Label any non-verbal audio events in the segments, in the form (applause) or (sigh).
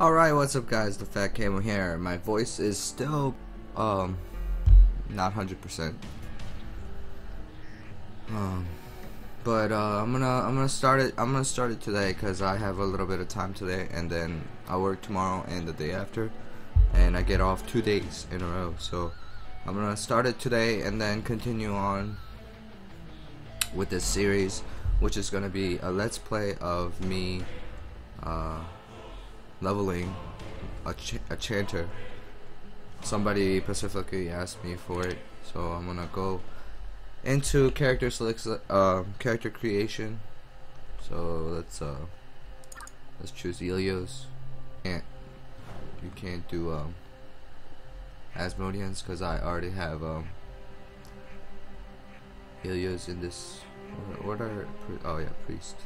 Alright, what's up guys, the Fat Camel here. My voice is still, um, not 100%. Um, but, uh, I'm gonna, I'm gonna start it, I'm gonna start it today because I have a little bit of time today and then I work tomorrow and the day after and I get off two days in a row, so I'm gonna start it today and then continue on with this series which is gonna be a let's play of me, uh, leveling a, ch a chanter. Somebody specifically asked me for it, so I'm gonna go into character select, uh, character creation. So let's uh, let's choose Elyos. Can't you can't do um, Asmodians because I already have um, Elyos in this. What are oh yeah priest.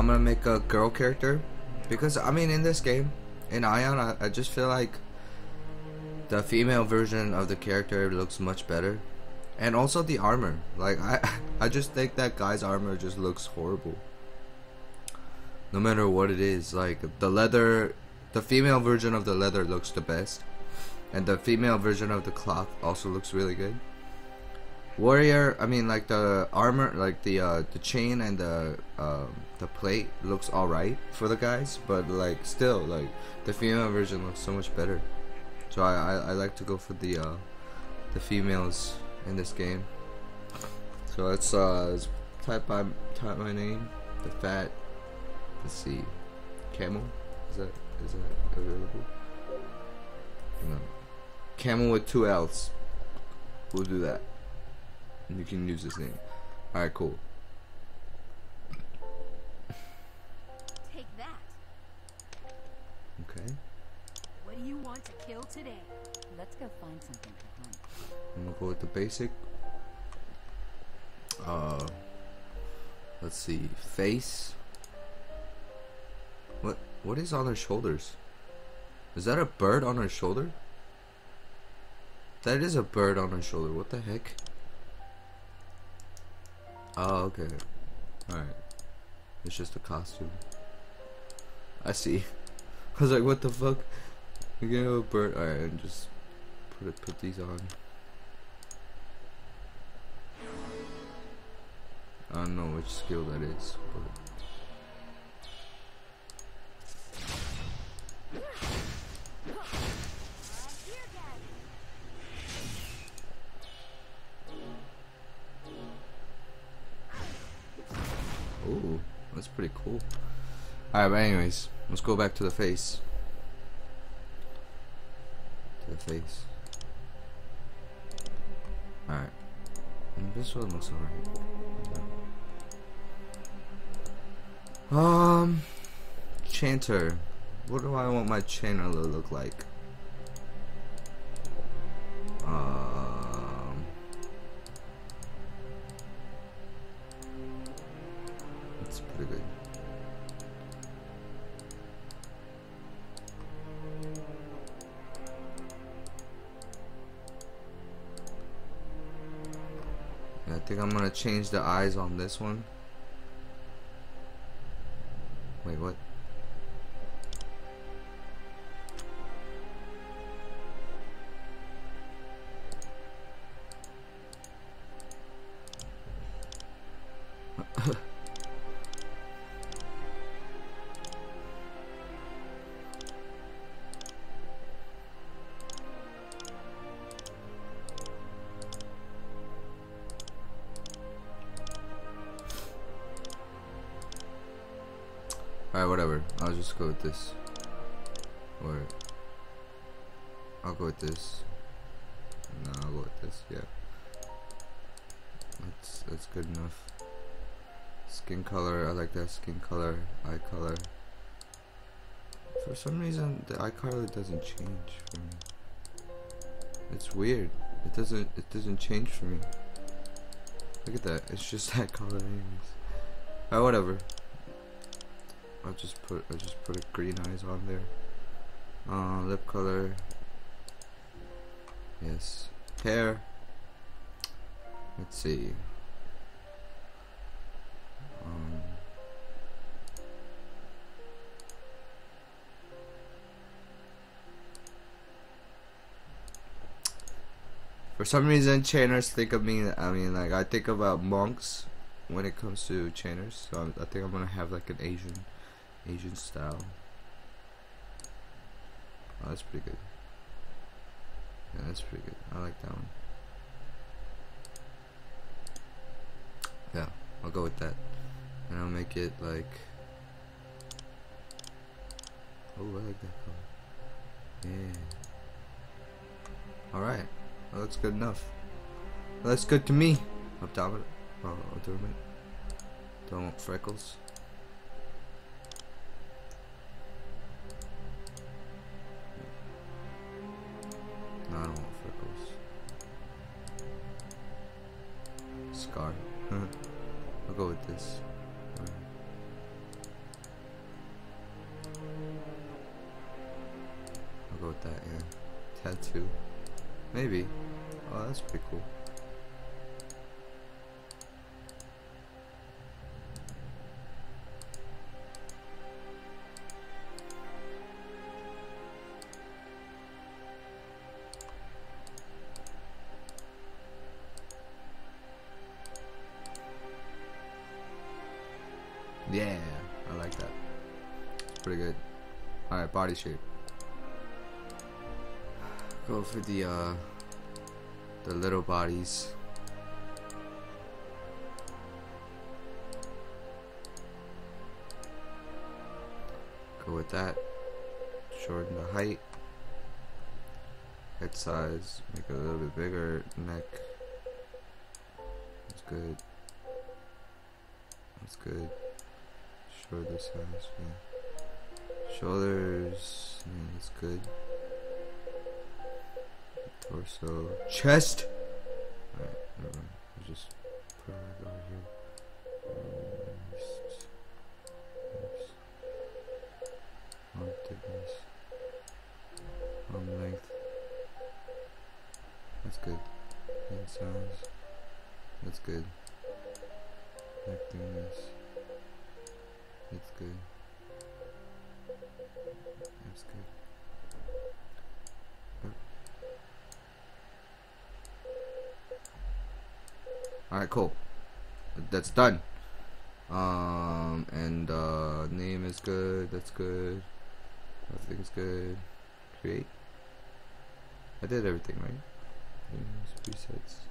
I'm gonna make a girl character. Because I mean in this game, in Aion, I, I just feel like the female version of the character looks much better, and also the armor. Like I, (laughs) I just think that guy's armor just looks horrible. No matter what it is, like the leather, the female version of the leather looks the best, and the female version of the cloth also looks really good warrior i mean like the armor like the uh the chain and the uh, the plate looks all right for the guys but like still like the female version looks so much better. So i i, I like to go for the uh the females in this game. So let's uh let's type my type my name the fat let's see camel is that is that available? No. Camel with two l's. We'll do that you can use this name. Alright, cool. Take that. Okay. What do you want to kill today? Let's go find something to hunt. I'm gonna go with the basic. Uh, let's see. Face. What? What is on her shoulders? Is that a bird on her shoulder? That is a bird on her shoulder. What the heck? Oh, okay. Alright. It's just a costume. I see. (laughs) I was like, what the fuck? You a bird. Alright, and just put it, put these on. I don't know which skill that is, but. That's pretty cool. Alright, but anyways, let's go back to the face. To the face. Alright. This one looks alright. Um, Chanter. What do I want my channel to look like? Think I'm gonna change the eyes on this one. Wait, what? Just go with this. Or I'll go with this. No, I'll go with this, yeah. That's that's good enough. Skin color, I like that skin color, eye color. For some reason the eye color doesn't change for me. It's weird. It doesn't it doesn't change for me. Look at that. It's just (laughs) that color anyways. Alright, whatever. I'll just put I just put a green eyes on there. Uh, lip color. Yes. Hair. Let's see. Um, for some reason, chanters think of me. I mean, like I think about monks when it comes to chanters. So I think I'm gonna have like an Asian, Asian style. Oh, that's pretty good. Yeah, that's pretty good. I like that one. Yeah, I'll go with that. And I'll make it like. Oh, I like that color. Yeah. Alright. Well, that's good enough. That's good to me. Abdominal. Oh, abdomen. Don't want freckles. Scar. Hmm. I'll go with this. I'll go with that, yeah. Tattoo. Maybe. Oh, that's pretty cool. Body shape. Go for the uh the little bodies. Go with that. Shorten the height. Head size, make it a little bit bigger. Neck. That's good. That's good. Shoulder size, yeah. Shoulders, yeah, that's good. Torso, chest. Alright, just arm thickness, arm length. That's good. Hand size. That's good. Neck thickness. That's good. That's good. Alright, cool. That's done. Um, and uh, name is good. That's good. Everything's good. Create. I did everything right. Presets.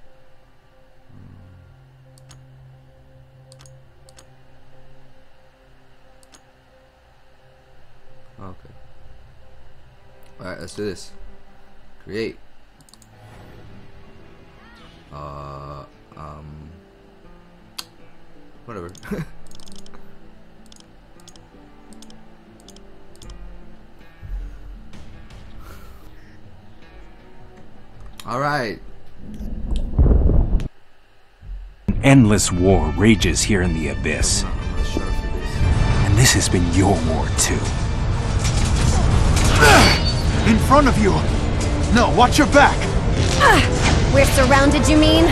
Okay. Alright, let's do this. Create. Uh, um, whatever. (laughs) Alright. endless war rages here in the Abyss. I'm gonna shut up for this. And this has been your war too. In front of you! No, watch your back! Ah, we're surrounded, you mean?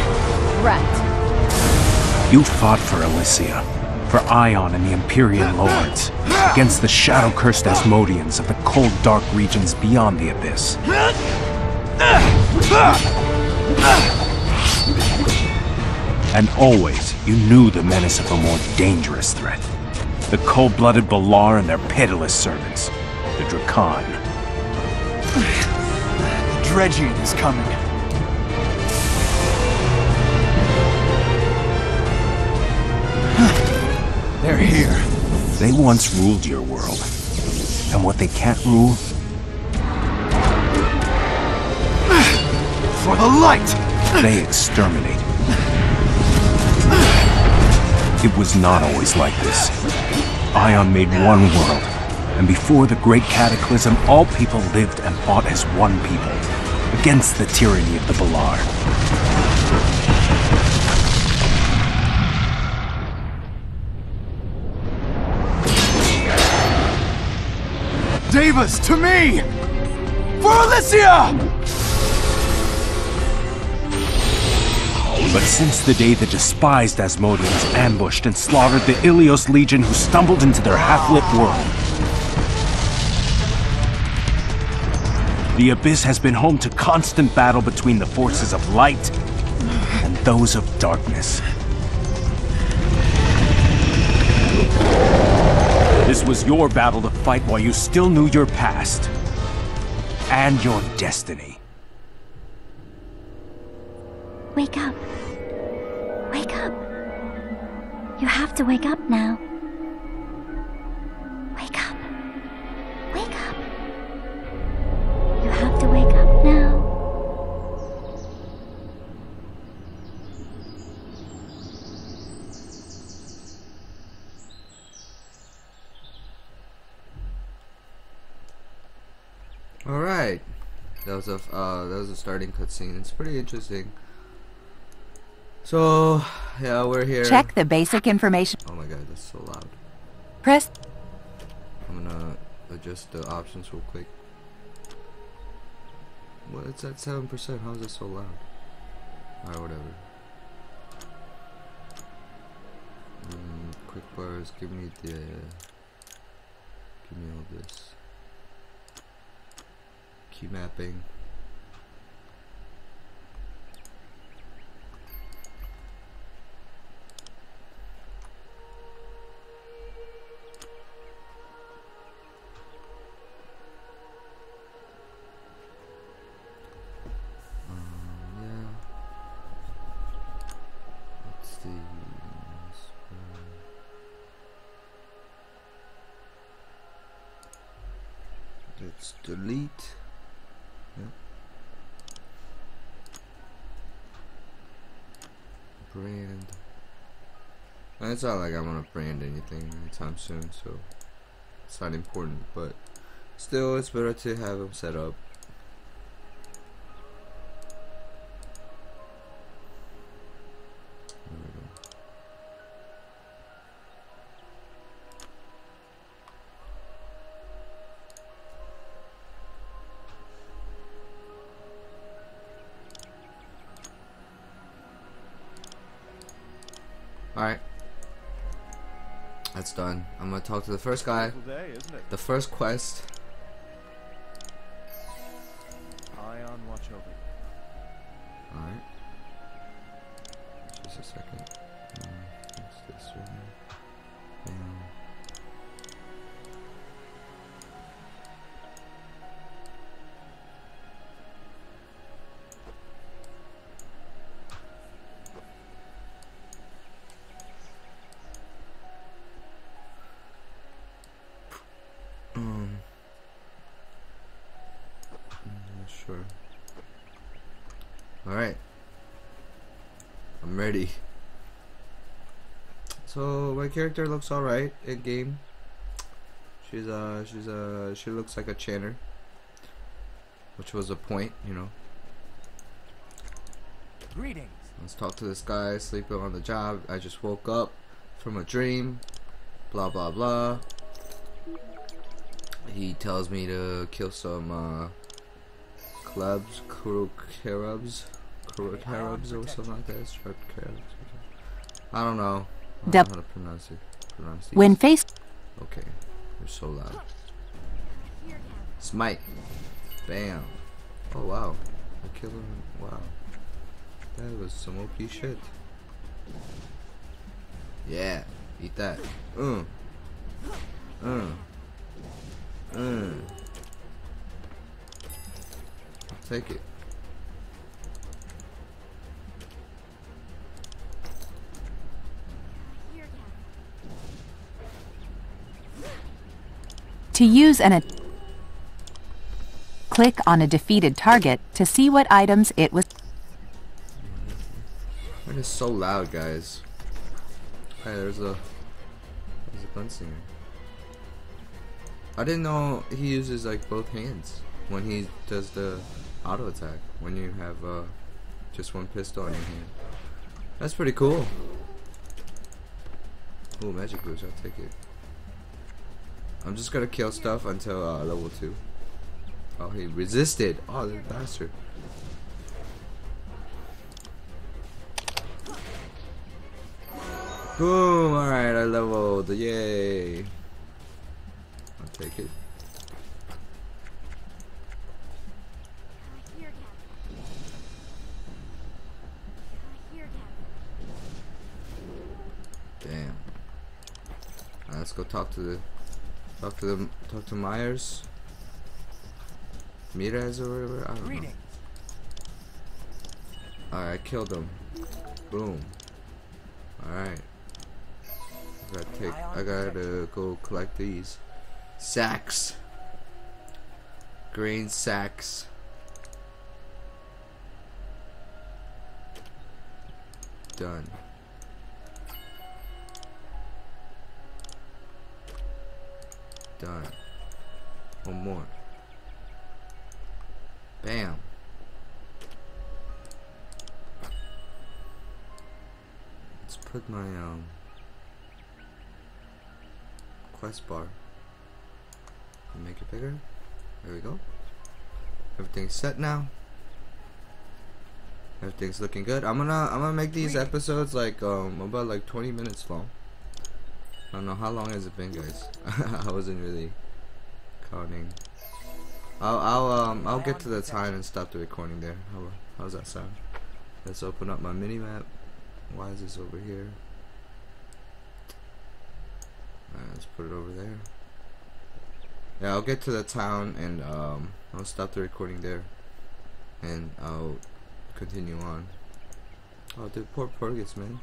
Right. You fought for Elysea, for Aion and the Empyrean Lords, against the shadow-cursed Asmodians of the cold, dark regions beyond the Abyss. And always, you knew the menace of a more dangerous threat. The cold-blooded Balaur and their pitiless servants, the Drakan. Dredgion is coming. They're here. They once ruled your world. And what they can't rule, For the light! they exterminate. It was not always like this. Aion made one world, and before the Great Cataclysm, all people lived and fought as one people, against the tyranny of the Balaur. Davis, to me! For Elysea! But since the day the despised Asmodians ambushed and slaughtered the Elyos Legion who stumbled into their half-lit world, the Abyss has been home to constant battle between the forces of light and those of darkness. This was your battle to fight while you still knew your past and your destiny. Wake up. Wake up. You have to wake up now. Was a uh, that was a starting cutscene. It's pretty interesting. So yeah, we're here. Check the basic information. Oh my god, that's so loud. Press I'm gonna adjust the options real quick. Well, it's at seven percent. How is it so loud? Alright, whatever. Mm, quick bars. Give me the. Give me all this. Mapping. It's not like I'm gonna brand anything anytime soon, so it's not important. But still, it's better to have them set up. Talk to the first guy. Day? The first quest. I'm. So my character looks alright in game. She's uh she's uh she looks like a chanter. Which was a point, you know. Greetings. Let's talk to this guy sleeping on the job. I just woke up from a dream. Blah blah blah. He tells me to kill some uh clubs, Kurokarubs, Kurokarubs or something like that. Sharp carrots. I don't know. I don't know how to pronounce it. Pronounce these. when face Okay, you're so loud. Smite. Bam. Oh wow. I killed him. Wow. That was some OP shit. Yeah. Eat that. Uh. Uh. Uh. Take it. To use an click on a defeated target to see what items it was It is so loud, guys. Hey, there's a there's a gunslinger. I didn't know he uses like both hands when he does the auto attack. When you have uh, just one pistol in your hand. That's pretty cool. Ooh, magic boost. I'll take it. I'm just gonna kill stuff until uh, level two. Oh, he resisted. Oh, the bastard. Boom! Alright, I leveled. Yay! I'll take it. Damn. Alright, let's go talk to the talk to the talk to Myers. Mirez or whatever. I don't know. Alright, I killed him. Boom. Alright. I gotta take I gotta go collect these. Sacks. Grain sacks. Done. Done. One more. Bam. Let's put my um quest bar and make it bigger. There we go. Everything's set now. Everything's looking good. I'm gonna I'm gonna make these episodes like um about like 20 minutes long. I don't know how long has it been, guys. (laughs) I wasn't really counting. I'll I'll um I'll get to the time and stop the recording there. How how's that sound? Let's open up my mini map. Why is this over here? Alright, let's put it over there. Yeah, I'll get to the town and um I'll stop the recording there. And I'll continue on. Oh dude, poor Porgus man.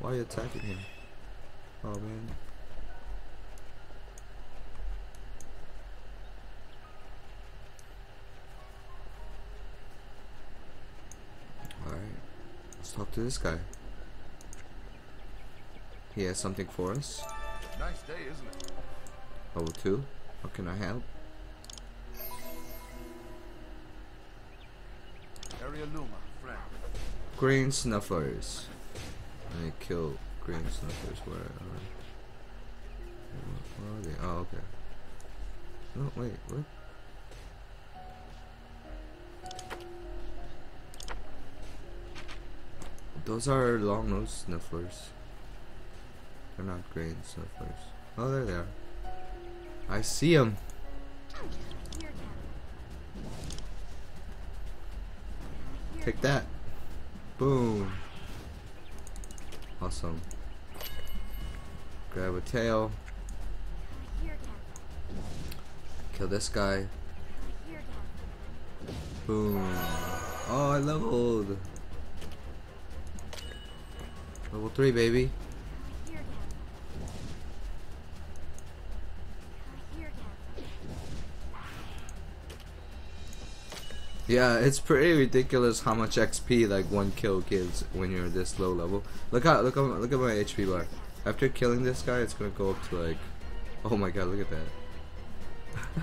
Why are you attacking him? Oh man. Alright. Let's talk to this guy. He has something for us. Nice day, isn't it? Level 2. How can I help? Area Luma, friend. Green snuffers. I kill Green Snufflers. Where are, where are they? Oh, okay. No, wait, what? Those are long nosed snufflers. They're not green snufflers. Oh, there they are. I see them. Take that. Boom. Awesome. Grab a tail. Kill this guy. Boom. Oh, I leveled. Level 3, baby. Yeah, it's pretty ridiculous how much XP like one kill gives when you're this low level. Look how look at look at my HP bar. After killing this guy, it's gonna go up to like, oh my god, look at that. (laughs)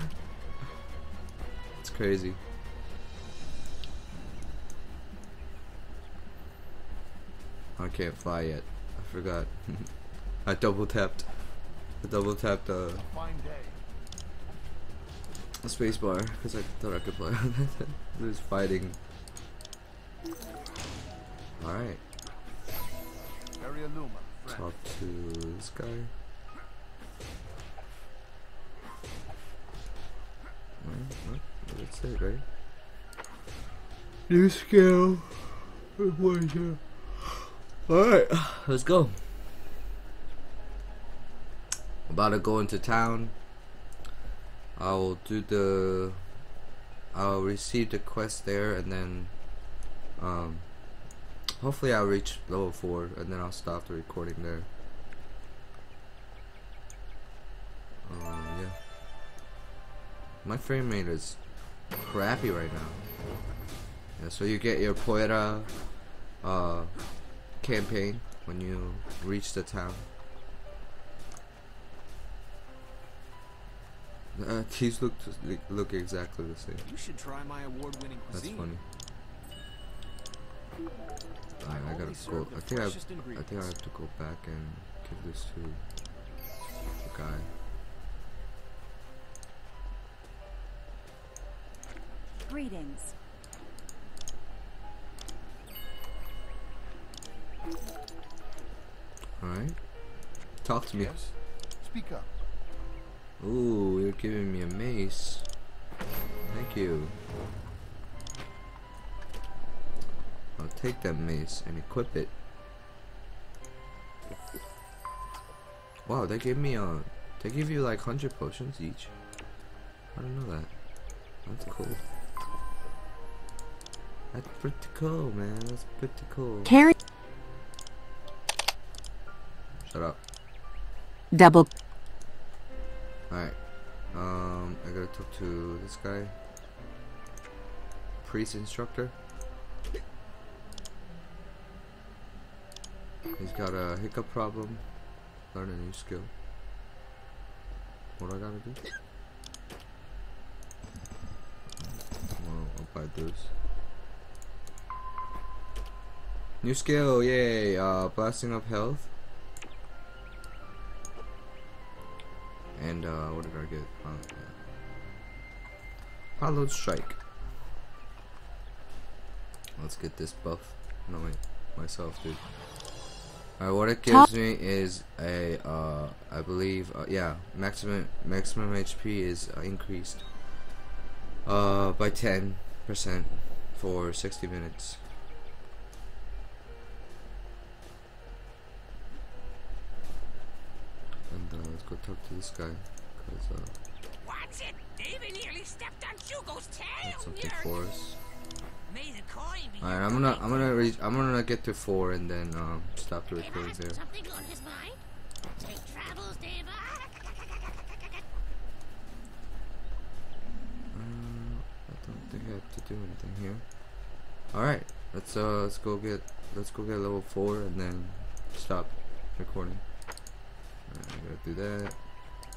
it's crazy. I can't fly yet. I forgot. (laughs) I double tapped. I double tapped uh, Fine day. a space bar because I thought I could fly. it (laughs) was fighting. Alright, talk to this guy. That's it, right? New skill. Alright, let's go. About to go into town. I'll do the. I'll receive the quest there and then. Um. Hopefully, I'll reach level 4 and then I'll stop the recording there. Um, yeah. My frame rate is crappy right now. Yeah, so you get your Poeta uh, campaign when you reach the town. Uh, these look look exactly the same. You should try my award-winning That's funny. I I gotta go. I think I, I think I have to go back and give this to the guy. Greetings. Alright. Talk to me. Yes? Speak up. Ooh, you're giving me a mace. Thank you. I'll take that mace and equip it. Wow, they gave me a. They give you like hundred potions each. I don't know that. That's cool. That's pretty cool, man. That's pretty cool. Carry Shut up. double. Alright. Um, I gotta talk to this guy. Priest instructor. He's got a hiccup problem. Learn a new skill. What I gotta do? Well, I'll buy. New skill, yay! Uh, blasting up health. And uh, what did I get? Uh, Hallowed Strike. Let's get this buff. No wait, myself, dude. Alright, what it gives me is a, uh, I believe, uh, yeah, maximum maximum HP is uh, increased, uh, by 10% for 60 minutes. Go talk to this guy, cause uh, it? David nearly stepped on Hugo's tail. something for us. May the coin be Alright, I'm gonna. I'm gonna reach I'm gonna get to four and then um stop the recording there. something on his mind? Take travels, David. Uh, I don't think I have to do anything here. Alright, let's uh let's go get let's go get level four and then stop recording. Gotta do that.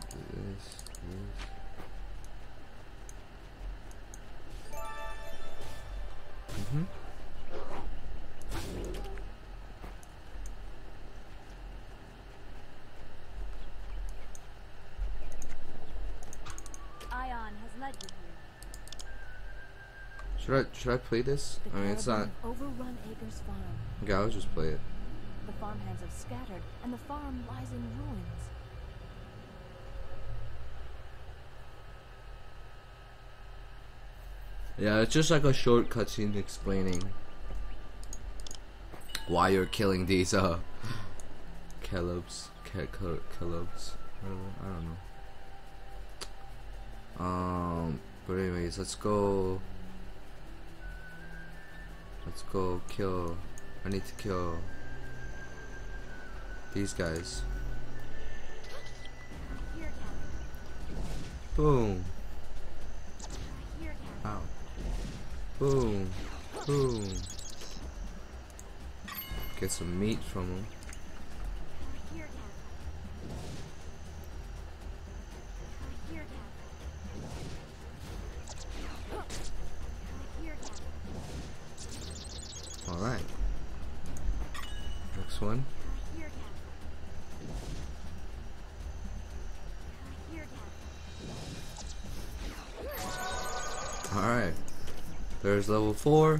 Do this, this. Mm-hmm. Aion has led you. Should I should I play this? I mean it's not caravan have overrun Acres Farm. okay, I'll just play it. The farmhands have scattered, and the farm lies in ruins. Yeah, it's just like a short cutscene explaining why you're killing these uh Ca- Calebs. I don't know. Um, but anyways, let's go. Let's go kill. I need to kill these guys. Boom. Ow. Boom. Boom. Get some meat from them. Alright. Next one. There's level 4.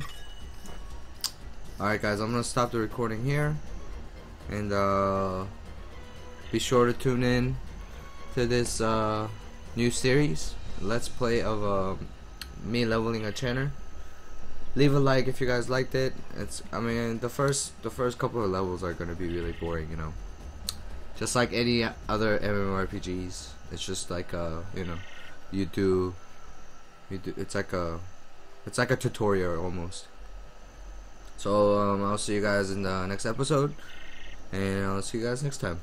Alright guys, I'm gonna stop the recording here. And uh be sure to tune in to this uh new series. Let's play of um me leveling a Chanter. Leave a like if you guys liked it. It's I mean the first the first couple of levels are gonna be really boring, you know. Just like any other MMORPGs. It's just like uh, you know, you do you do it's like a it's like a tutorial almost. So um, I'll see you guys in the next episode, and I'll see you guys next time.